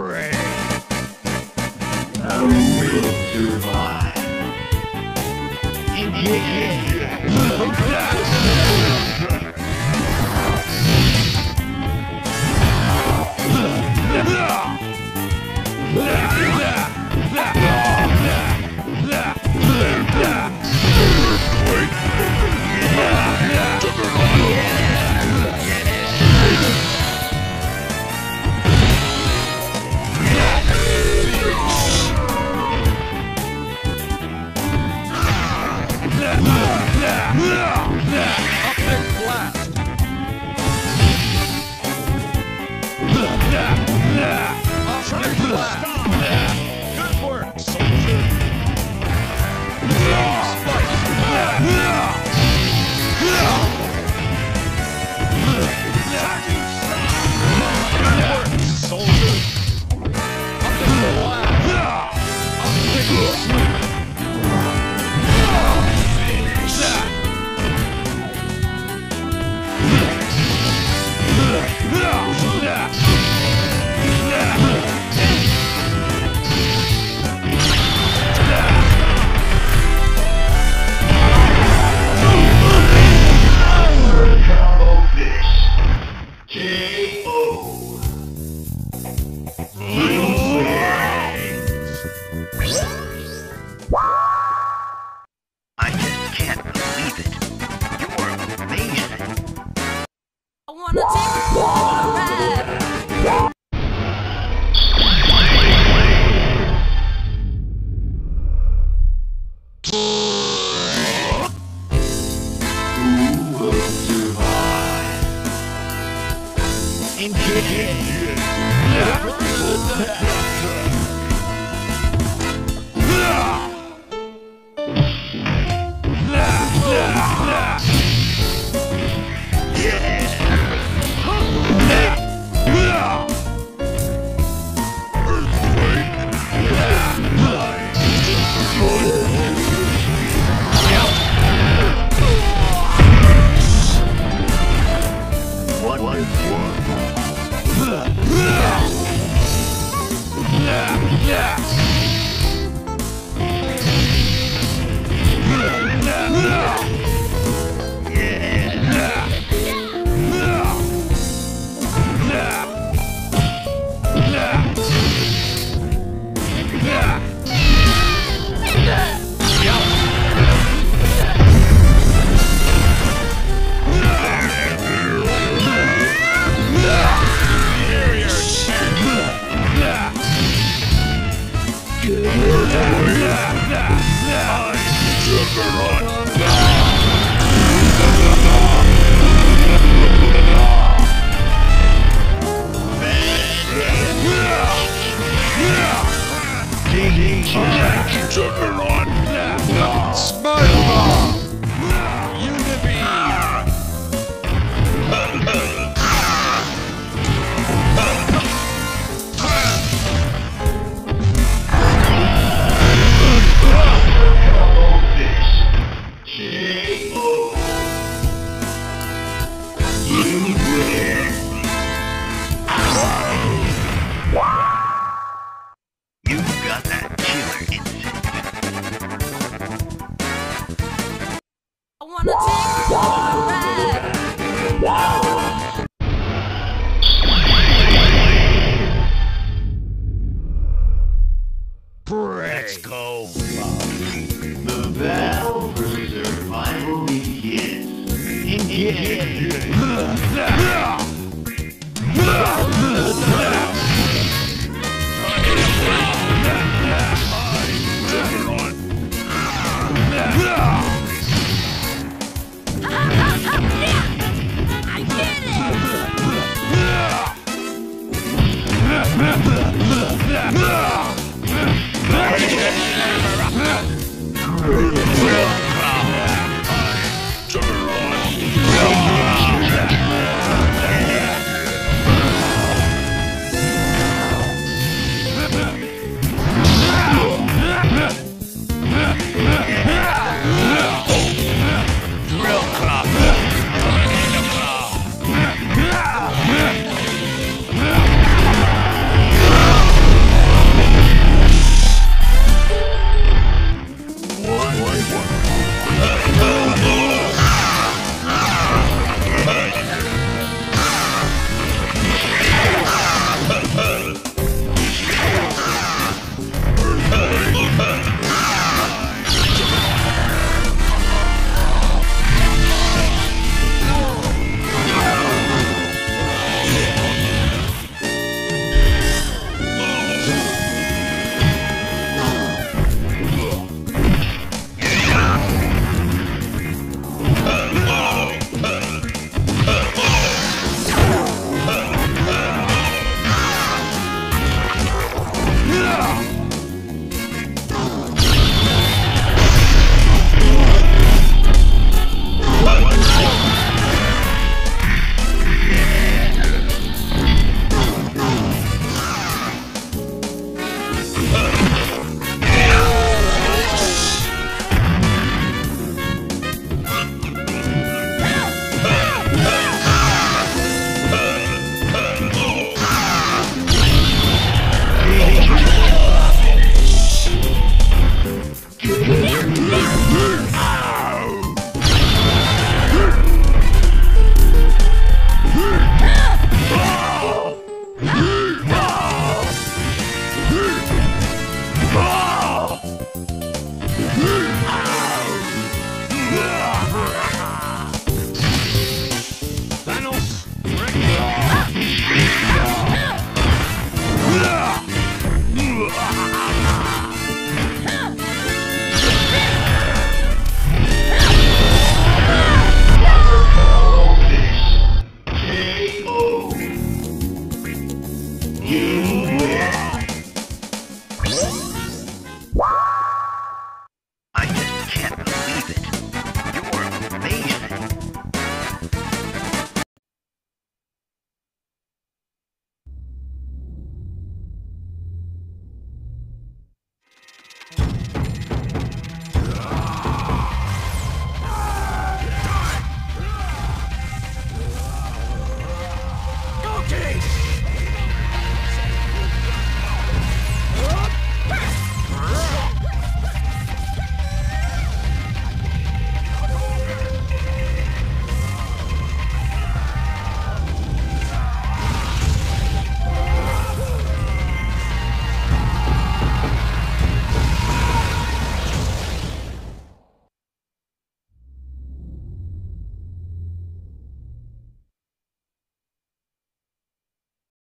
prey. I will survive. Yeah. fucking kick it. Yeah! Juggernaut! Let's go. The battle for survival. Begins. Yeah!